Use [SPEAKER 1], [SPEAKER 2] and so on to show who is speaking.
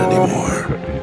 [SPEAKER 1] anymore.